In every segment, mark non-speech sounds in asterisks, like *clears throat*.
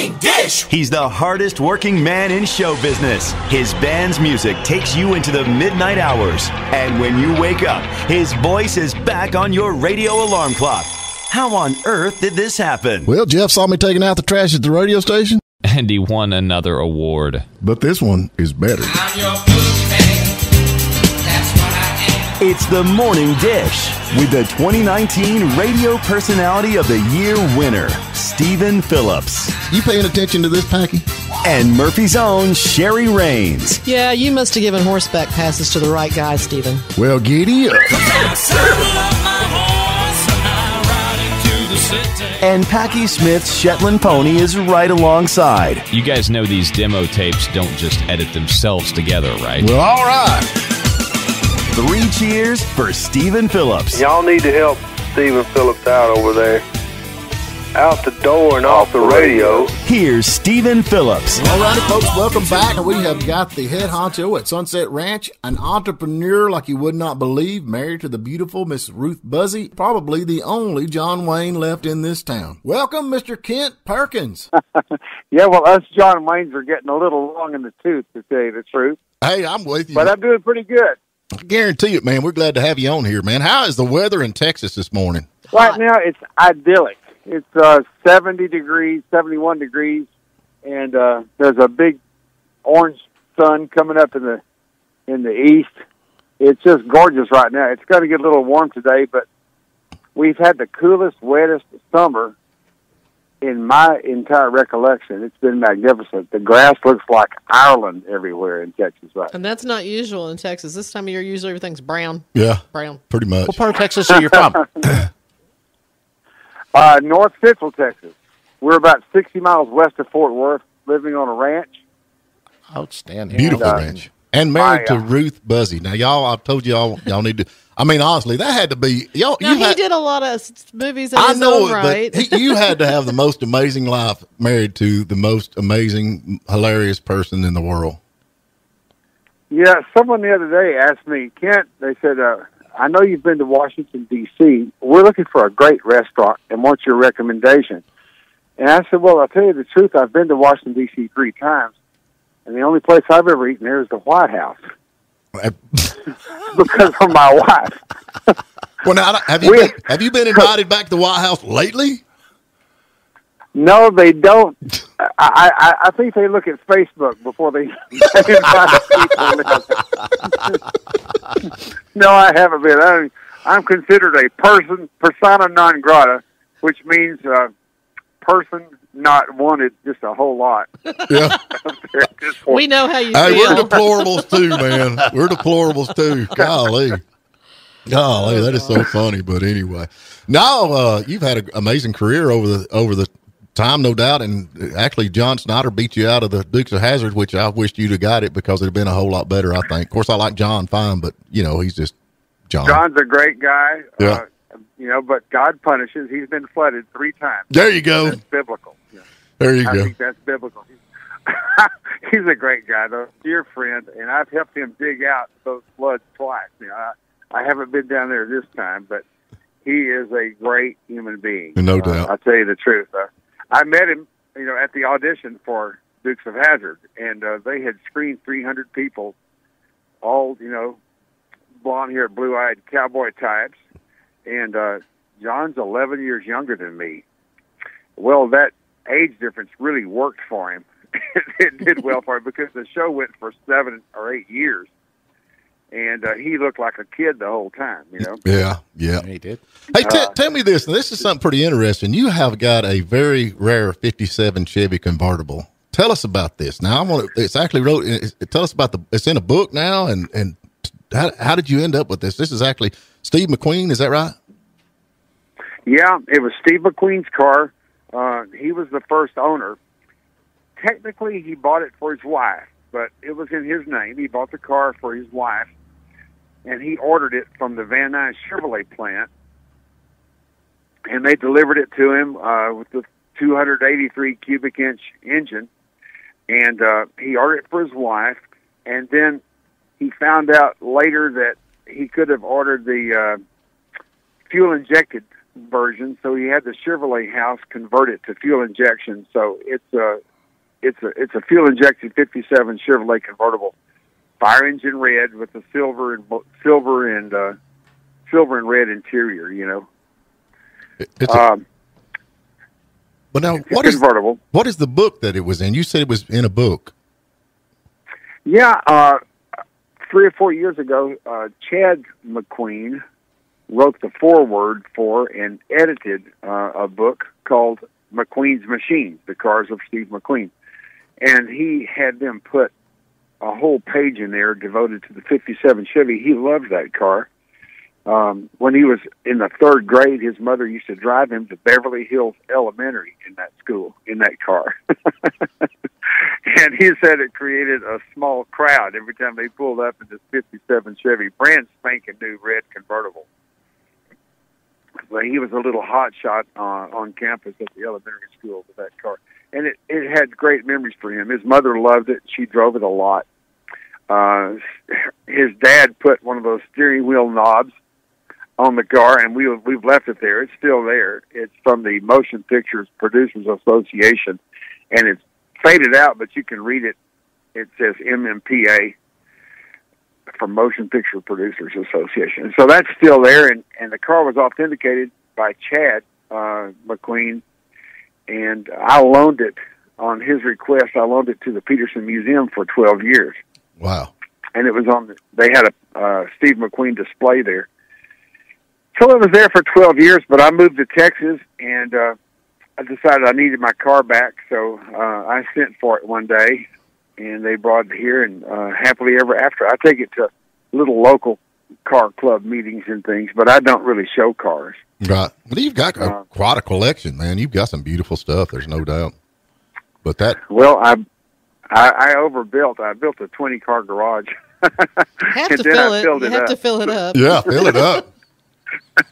Morning Dish. He's the hardest working man in show business. His band's music takes you into the midnight hours. And when you wake up, his voice is back on your radio alarm clock. How on earth did this happen? Well, Jeff saw me taking out the trash at the radio station, And he won another award. but this one is better. I'm your boogeyman. That's what I am. It's the Morning Dish with the 2019 Radio Personality of the Year winner, Steven Phillips, You paying attention to this, Packy? and Murphy's own Sherry Rains. Yeah, you must have given horseback passes to the right guy, Stephen. Well, giddy up. And Packy Smith's Shetland pony is right alongside. You guys know these demo tapes don't just edit themselves together, right? Well, all right. Three cheers for Steven Phillips. Y'all need to help Steven Phillips out over there. Out the door and off the radio. Here's Steven Phillips. All righty, folks, welcome back. We have got the head honcho at Sunset Ranch, an entrepreneur like you would not believe, married to the beautiful Miss Ruth Buzzi, probably the only John Wayne left in this town. Welcome, Mr. Kent Perkins. *laughs* Yeah, well, us John Waynes are getting a little long in the tooth, to tell you the truth. hey, I'm with you. But I'm doing pretty good. I guarantee it, man. We're glad to have you on here, man. How is the weather in Texas this morning? Right now, it's idyllic. It's uh, 70 degrees, 71 degrees, and uh, there's a big orange sun coming up in the in the east. It's just gorgeous right now. It's going to get a little warm today, but we've had the coolest, wettest summer in my entire recollection. It's been magnificent. The grass looks like Ireland everywhere in Texas right And that's not usual in Texas. This time of year, usually everything's brown. Yeah, Brown. pretty much. What part of Texas are you from? *laughs* Uh, North Central Texas. We're about 60 miles west of Fort Worth, living on a ranch. Outstanding. Beautiful uh, ranch. And married my, to uh, Ruth Buzzi. Now, y'all, I've told y'all, y'all need to. I mean, honestly, that had to be y'all. Now, you he had, did a lot of movies I know own it, right. but he, you had to have the *laughs* most amazing life, married to the most amazing, hilarious person in the world. Yeah, someone the other day asked me, Kent, they said, uh, I know you've been to Washington, D.C. We're looking for a great restaurant and want your recommendation. And I said, Well, I'll tell you the truth. I've been to Washington, D.C. three times, and the only place I've ever eaten there is the White House *laughs* because of my wife. *laughs* Well, now, have you We- been, have you been invited back to the White House lately? No, they don't. I, I, I think they look at Facebook before they, *laughs* they no, I haven't been. I, I'm considered a person persona non grata, which means uh, person not wanted just a whole lot. *laughs* Yeah. *laughs* At this point. we know how you hey, we're deplorables too, man. We're deplorables too. Golly. Golly, that is so funny. But anyway, now uh, you've had an amazing career over the over the time, no doubt. And actually, John Schneider beat you out of the Dukes of Hazzard, which I wished you'd have got it because it'd have been a whole lot better. I think. Of course, I like John fine, but you know he's just John. John's a great guy. Yeah. Uh, you know, but God punishes. He's been flooded three times. There you go. That's biblical. Yeah. There you I go. I think that's biblical. *laughs* He's a great guy, though, dear friend, and I've helped him dig out those floods twice. You know, I, I haven't been down there this time, but he is a great human being. No Uh, doubt. I'll tell you the truth. Uh, I met him, you know, at the audition for Dukes of Hazzard, and uh, they had screened 300 people, all you know, blonde-haired, blue-eyed cowboy types, and uh, John's 11 years younger than me. Well, that age difference really worked for him. *laughs* it did well for him because the show went for seven or eight years, and uh, he looked like a kid the whole time. You know. Yeah, yeah. He did. Hey, t- Uh, tell me this. Now, this is something pretty interesting. You have got a very rare '57 Chevy convertible. Tell us about this. Now, I want to. It's actually wrote. It's, tell us about the. It's in a book now, and and how, how did you end up with this? This is actually Steve McQueen. Is that right? Yeah, it was Steve McQueen's car. Uh, he was the first owner. Technically, he bought it for his wife, but it was in his name. He bought the car for his wife, and he ordered it from the Van Nuys Chevrolet plant, and they delivered it to him uh, with the 283 cubic inch engine, and uh, he ordered it for his wife, and then he found out later that he could have ordered the uh, fuel injected version, so he had the Chevrolet house convert it to fuel injection. So it's a it's a it's a fuel injected '57 Chevrolet convertible, fire engine red with a silver and silver and uh, silver and red interior. You know, It's a, um, but now, what is convertible? what is the book that it was in? You said it was in a book. Yeah, uh, three or four years ago, uh, Chad McQueen wrote the foreword for and edited uh, a book called McQueen's Machine: The Cars of Steve McQueen, and he had them put a whole page in there devoted to the '57 Chevy. He loved that car. Um, when he was in the third grade, his mother used to drive him to Beverly Hills Elementary in that school in that car. *laughs* and he said it created a small crowd every time they pulled up in this 57 Chevy, brand spanking new red convertible. But he was a little hot shot uh, on campus at the elementary school with that car. And it, it had great memories for him. His mother loved it. She drove it a lot. Uh, his dad put one of those steering wheel knobs on the car, and we we've left it there. It's still there. It's from the Motion Pictures Producers Association, and it's faded out, but you can read it. It says MMPA from Motion Picture Producers Association. So that's still there, and and the car was authenticated by Chad uh, McQueen, and I loaned it on his request. I loaned it to the Petersen Museum for 12 years Wow. and it was on. The, they had a uh, Steve McQueen display there. So it was there for 12 years, but I moved to Texas, and uh, I decided I needed my car back. So uh, I sent for it one day, and they brought it here, and uh, happily ever after. I take it to little local car club meetings and things, but I don't really show cars. Right. Well, you've got a, Uh, quite a collection, man. You've got some beautiful stuff. There's no doubt. But that, Well, I I, I overbuilt. I built a 20 car garage. Have *laughs* And to then fill I it. filled You it have up. to fill it up. yeah, fill it up.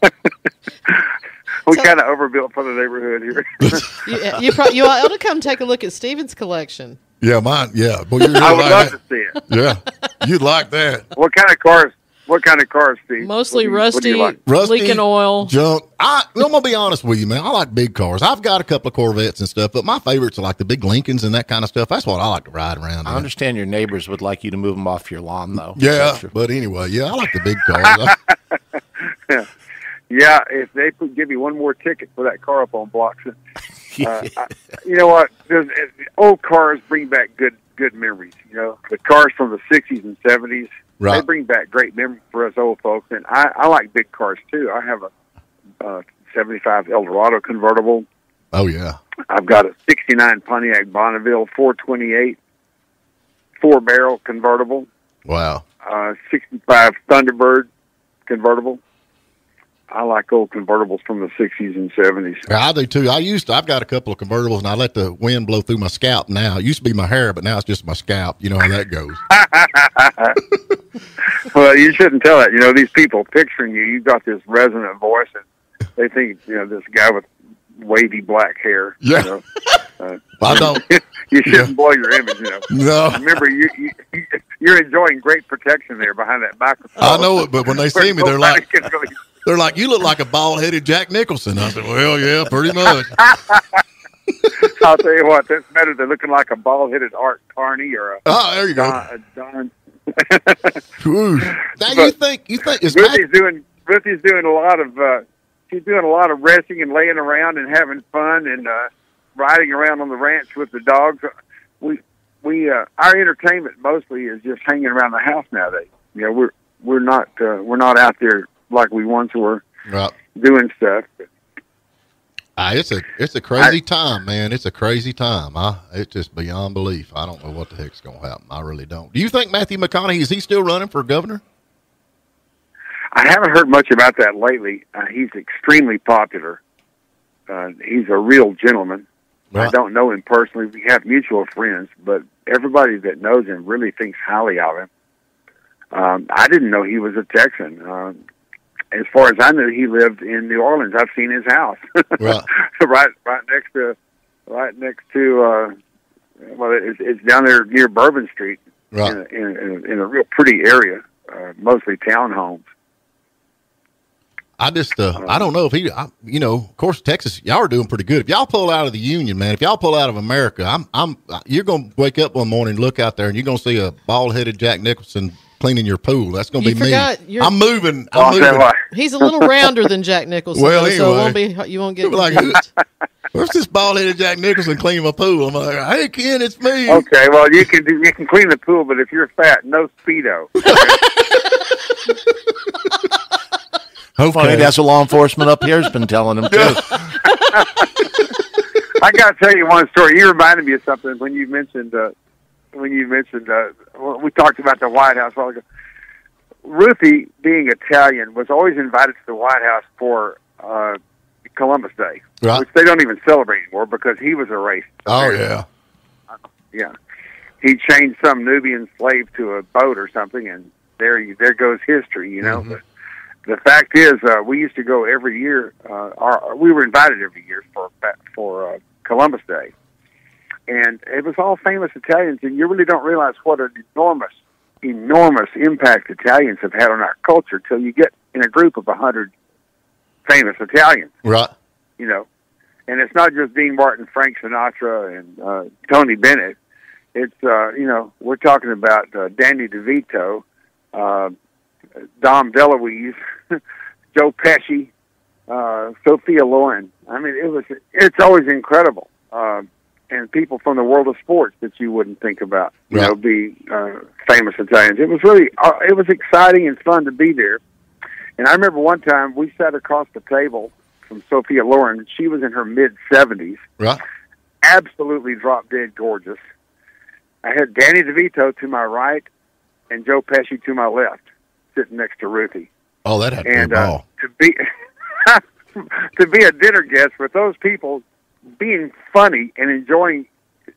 *laughs* we So- kind of overbuilt for the neighborhood here. *laughs* You, you, pro- you ought to come take a look at Steven's collection. Yeah, mine. Yeah, boy, you really I would like love that. to see it. Yeah, you'd like that. What kind of cars? What kind of cars, Steve? Mostly do you- what rusty, like? Rusty, leaking oil. junk. I, I'm gonna be honest with you, man. I like big cars. I've got a couple of Corvettes and stuff, but my favorites are like the big Lincolns and that kind of stuff. That's what I like to ride around. I in. understand your neighbors would like you to move them off your lawn, though. Yeah, That's but anyway, yeah, I like the big cars. I- *laughs* Yeah, if they could give you one more ticket for that car up on blocks, *laughs* uh, I, you know what? There's, uh, old cars bring back good good memories. You know, the cars from the '60s and '70s they bring back great memories for us old folks. And I, I like big cars too. I have a uh, '75 Eldorado convertible. oh yeah, I've got a '69 Pontiac Bonneville 428 four barrel convertible. wow. uh, 65 Thunderbird convertible. I like old convertibles from the 60s and 70s. I do too. I used to. I've got a couple of convertibles, and I let the wind blow through my scalp. Now it used to be my hair, but now it's just my scalp. You know how that goes. *laughs* *laughs* Well, you shouldn't tell that. You know, these people picturing you, you've got this resonant voice, and they think, you know, this guy with wavy black hair. Yeah. You, know, *laughs* uh, I don't. you shouldn't blow your image, you know. No, Remember, you, you, you're enjoying great protection there behind that microphone. I know it, but when they see me, they're like, they're like, you look like a bald headed Jack Nicholson. I said, well, yeah, pretty much. *laughs* I'll tell you what, that's better than looking like a bald-headed Art Carney or a Oh, there you go. Don. A Don. *laughs* Now you think you think is Ruthie's doing Ruthie's doing a lot of uh, she's doing a lot of resting and laying around and having fun and uh, riding around on the ranch with the dogs. We we uh, our entertainment mostly is just hanging around the house nowadays. You know, we're we're not uh, we're not out there like we once were right? doing stuff. Ah, it's a it's a crazy time, man. It's a crazy time. I it's just beyond belief. I don't know what the heck's going to happen. I really don't. Do you think Matthew McConaughey is he still running for governor? I haven't heard much about that lately. Uh, he's extremely popular. Uh, he's a real gentleman. I don't know him personally. We have mutual friends, but everybody that knows him really thinks highly of him. Um, I didn't know he was a Texan. Um, as far as I knew, he lived in New Orleans. I've seen his house, *laughs* Right. right, right next to, right next to. Uh, well, it's, it's down there near Bourbon Street, Right. in, a, in, a, in a real pretty area, uh, mostly townhomes. I just, uh, I don't know if he, I, you know, of course, Texas, y'all are doing pretty good. If y'all pull out of the union, man, if y'all pull out of America, I'm, I'm, you're gonna wake up one morning, look out there, and you're gonna see a bald headed Jack Nicholson cleaning your pool. That's gonna be me. forgot I'm moving. I'll I'm tell moving. what. *laughs* He's a little rounder than Jack Nicholson, Well, though, so it won't anyway. be you won't get Like, confused. where's this bald headed Jack Nicholson cleaning my pool? I'm like, hey Ken, it's me. Okay, well you can do, you can clean the pool, but if you're fat, no speedo. *laughs* Funny, that's what law enforcement up here has been telling him too. *laughs* I got to tell you one story. You reminded me of something when you mentioned uh, when you mentioned uh, we talked about the White House a while ago. Ruthie, being Italian, was always invited to the White House for uh, Columbus Day, Right. which they don't even celebrate anymore because he was a racist. Oh yeah. Yeah, he changed some Nubian slave to a boat or something, and there you, there goes history. You know, but the fact is, uh, we used to go every year. Uh, our, we were invited every year for for uh, Columbus Day, and it was all famous Italians. And you really don't realize what an enormous, enormous impact Italians have had on our culture till you get in a group of a hundred famous Italians Right. you know. And it's not just Dean Martin, Frank Sinatra, and uh, Tony Bennett. It's uh, you know we're talking about uh, Danny DeVito, uh, Dom DeLuise, *laughs* Joe Pesci, uh, Sophia Loren. I mean, it was it's always incredible. Uh, and people from the world of sports that you wouldn't think about, you Right. know, be uh, famous Italians. It was really uh, it was exciting and fun to be there. And I remember one time we sat across the table from Sophia Loren. She was in her mid seventies, Right. absolutely drop dead gorgeous. I had Danny DeVito to my right and Joe Pesci to my left, sitting next to Ruthie. Oh, that had to be And uh, to be *laughs* to be a dinner guest with those people being funny and enjoying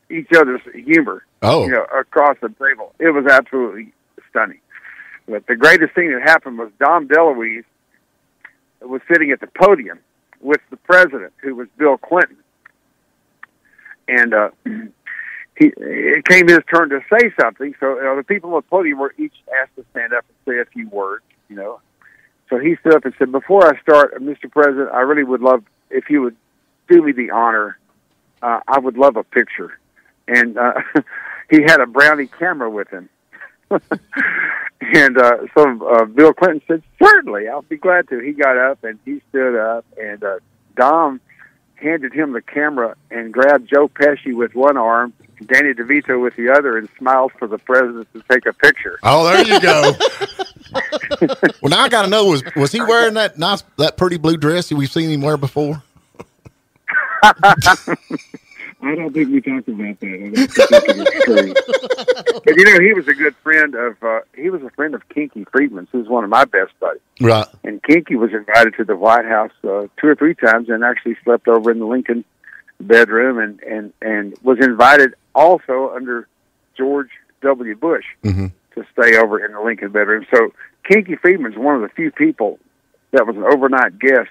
each other's humor, Oh. you know, across the table, it was absolutely stunning. But the greatest thing that happened was Dom DeLuise was sitting at the podium with the president, who was Bill Clinton, and uh, *clears throat* he it came his turn to say something. So you know, the people on the podium were each asked to stand up and say a few words. You know, so he stood up and said, "Before I start, Mr. President, I really would love if you would do me the honor. Uh, I would love a picture." And uh, *laughs* he had a brownie camera with him. *laughs* and uh, so uh, Bill Clinton said, "Certainly, I'll be glad to." He got up and he stood up, and uh, Dom handed him the camera and grabbed Joe Pesci with one arm, Danny DeVito with the other, and smiled for the president to take a picture. Oh, there you go. *laughs* well, now I got to know was was he wearing that nice that pretty blue dress that we've seen him wear before? *laughs* I don't think we talked about that. I don't think *laughs* but you know, he was a good friend of. Uh, he was a friend of Kinky Friedman's, who's one of my best buddies. Right. And Kinky was invited to the White House uh, two or three times, and actually slept over in the Lincoln bedroom, and and and was invited also under George W. Bush Mm-hmm. to stay over in the Lincoln bedroom. So Kinky Friedman's one of the few people that was an overnight guest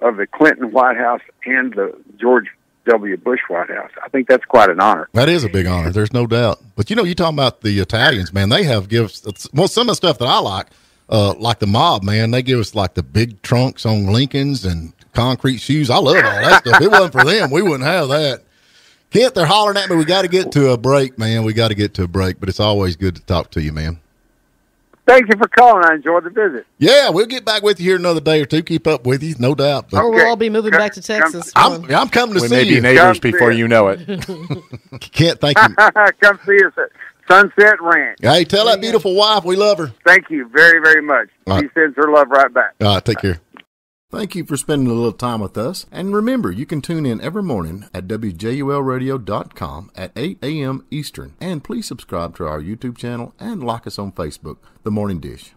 of the Clinton White House and the George W. Bush White House. I think that's quite an honor. That is a big honor. There's no doubt. But you know, you talking about the Italians, man. They have gifts. Well, some of the stuff that I like, uh, like the mob, man. They give us like the big trunks on Lincolns and concrete shoes. I love all that stuff. If it wasn't for them, we wouldn't have that. Kent, they're hollering at me. We got to get to a break, man. We got to get to a break. But it's always good to talk to you, man. Thank you for calling. I enjoyed the visit. Yeah, we'll get back with you here another day or two. Keep up with you, no doubt. But Or we'll all be moving back to Texas. I'm, I'm coming to We see may be you. neighbors Come before you know it. *laughs* Can't thank you. *laughs* Come see us at Sunset Ranch. hey, tell that beautiful wife we love her. Thank you very, very much. All right. She sends her love right back. All right, take care. Thank you for spending a little time with us. And remember, you can tune in every morning at WJULradio.com at 8 a.m. Eastern. And please subscribe to our YouTube channel and like us on Facebook, The Morning Dish.